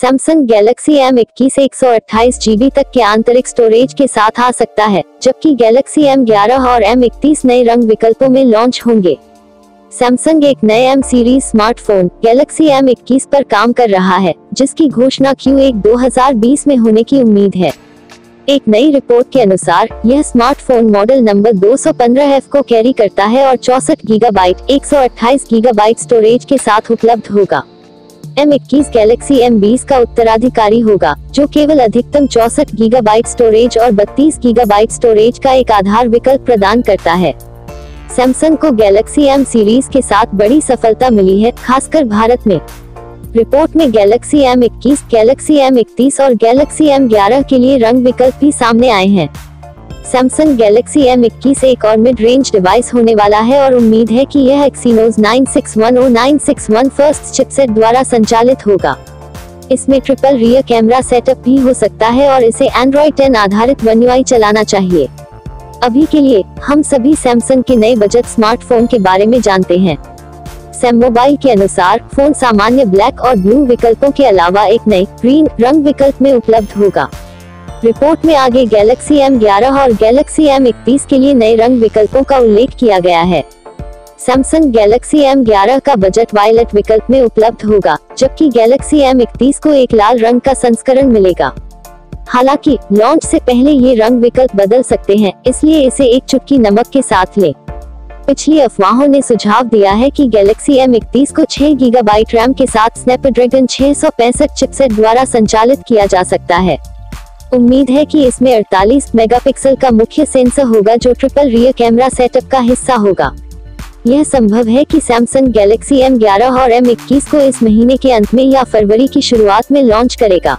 Samsung Galaxy M इक्कीस एक सौ अट्ठाईस जीबी तक के आंतरिक स्टोरेज के साथ आ सकता है, जबकि गैलेक्सी एम ग्यारह और एम इकतीस नए रंग विकल्पों में लॉन्च होंगे। सैमसंग एक नए M series smartphone Galaxy M इक्कीस पर काम कर रहा है, जिसकी घोषणा क्यू एक दो हज़ार बीस में होने की उम्मीद है। एक नई रिपोर्ट के अनुसार, यह स्मार्टफ़ोन मॉडल नंबर 215F को कैरी करता है और चौसठ गीगाबाइट एक गीगाबाइट स्टोरेज के साथ उपलब्ध होगा। एम इक्कीस गैलेक्सी एम बीस का उत्तराधिकारी होगा, जो केवल अधिकतम चौसठ गीगाबाइट स्टोरेज और बत्तीस गीगाबाइट स्टोरेज का एक आधार विकल्प प्रदान करता है। सैमसंग को गैलेक्सी एम सीरीज़ के साथ बड़ी सफलता मिली है, खासकर भारत में। रिपोर्ट में गैलेक्सी एम इक्कीस गैलेक्सी एम इकतीस और गैलेक्सी एम ग्यारह के लिए रंग विकल्प भी सामने आए हैं। सैमसंग गैलेक्सी एम इक्कीस एक और मिड रेंज डिवाइस होने वाला है और उम्मीद है कि यह एक्सीनोज 9610961 फ़र्स्ट चिपसेट द्वारा संचालित होगा। इसमें ट्रिपल रियर कैमरा सेटअप भी हो सकता है और इसे एंड्रॉइड 10 आधारित वन चलाना चाहिए। अभी के लिए, हम सभी सैमसंग के नए बजट स्मार्टफ़ोन के बारे में जानते हैं। सैम मोबाइल के अनुसार फ़ोन सामान्य ब्लैक और ब्लू विकल्पों के अलावा एक नए ग्रीन रंग विकल्प में उपलब्ध होगा। रिपोर्ट में आगे गैलेक्सी एम ग्यारह और गैलेक्सी एम इकतीस के लिए नए रंग विकल्पों का उल्लेख किया गया है। सैमसंग गैलेक्सी एम ग्यारह का बजट वायलट विकल्प में उपलब्ध होगा, जबकि गैलेक्सी एम इकतीस को एक लाल रंग का संस्करण मिलेगा। हालाँकि लॉन्च से पहले ये रंग विकल्प बदल सकते हैं, इसलिए इसे एक चुटकी नमक के साथ लें। पिछली अफवाहों ने सुझाव दिया है कि गैलेक्सी एम इकतीस को 6 गीगाबाइट रैम के साथ स्नैपड्रैगन छह सौ पैंसठ चिपसेट द्वारा संचालित किया जा सकता है। उम्मीद है कि इसमें 48 मेगापिक्सल का मुख्य सेंसर होगा जो ट्रिपल रियर कैमरा सेटअप का हिस्सा होगा। यह संभव है कि सैमसंग गैलेक्सी M11 और M21 को इस महीने के अंत में या फरवरी की शुरुआत में लॉन्च करेगा।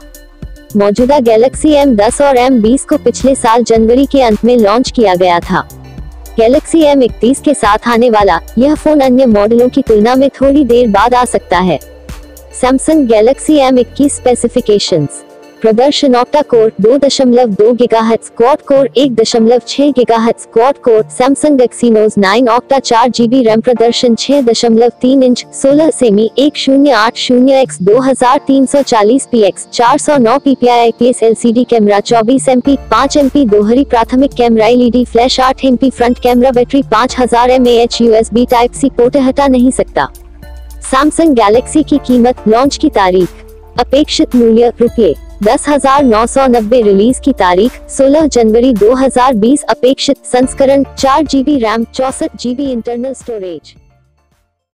मौजूदा गैलेक्सी M10 और M20 को पिछले साल जनवरी के अंत में लॉन्च किया गया था। गैलेक्सी M31 के साथ आने वाला यह फ़ोन अन्य मॉडलों की तुलना में थोड़ी देर बाद आ सकता है। सैमसंग एम इक्कीस स्पेसिफिकेशंस प्रदर्शन ऑक्टा कोर दो दशमलव दो गिगा क्वाड कोर एक दशमलव छह giga quad core Samsung Exynos nine octa चार जीबी रैम प्रदर्शन छह दशमलव तीन इंच, सोलह सेमी एक शून्य आठ शून्य एक्स दो हज़ार तीन सौ चालीस पी एक्स चार सौ नौ P P I P S L C D camera चौबीस एम पी पाँच एम पी दोहरी प्राथमिक कैमरा एल एलईडी फ्लैश आठ M P front camera battery पाँच हज़ार M A H U S B type C port हटा नहीं सकता। सैमसंग गैलेक्सी की कीमत लॉन्च की तारीख। अपेक्षित मूल्य, रुपये। दस हज़ार नौ सौ नब्बे रिलीज़ की तारीख 16 जनवरी 2020 अपेक्षित संस्करण, चार जी बी रैम, चौसठ जी बी इंटरनल स्टोरेज।